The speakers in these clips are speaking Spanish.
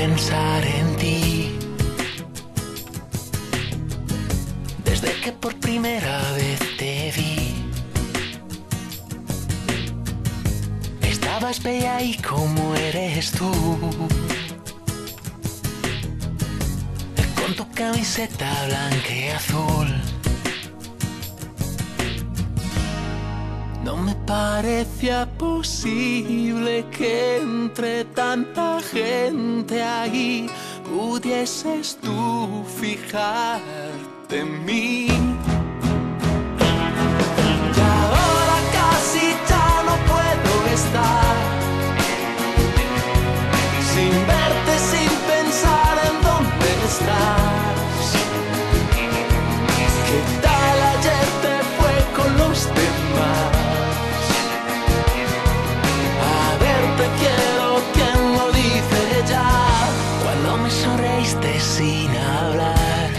pensar en ti. Desde que por primera vez te vi. Estabas bella y como eres tú. Con tu camiseta blanca y azul. No me parecía posible que entre tanta gente ahí pudieses tú fijarte en mí. Sin hablar.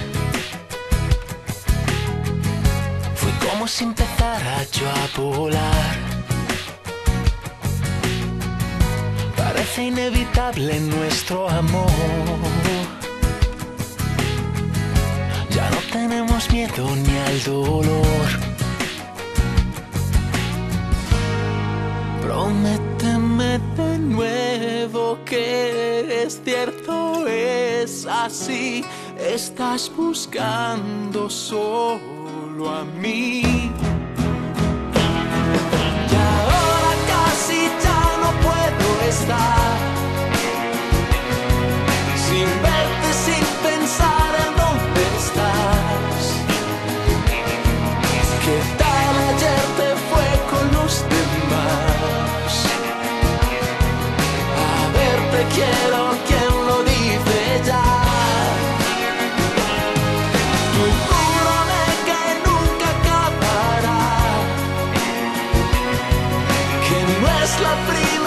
Fue como si empezara yo a volar. Parece inevitable nuestro amor. Ya no tenemos miedo ni al dolor. Prométeme de nuevo que es cierto, es así. Estás buscando solo a mí. es love, primera.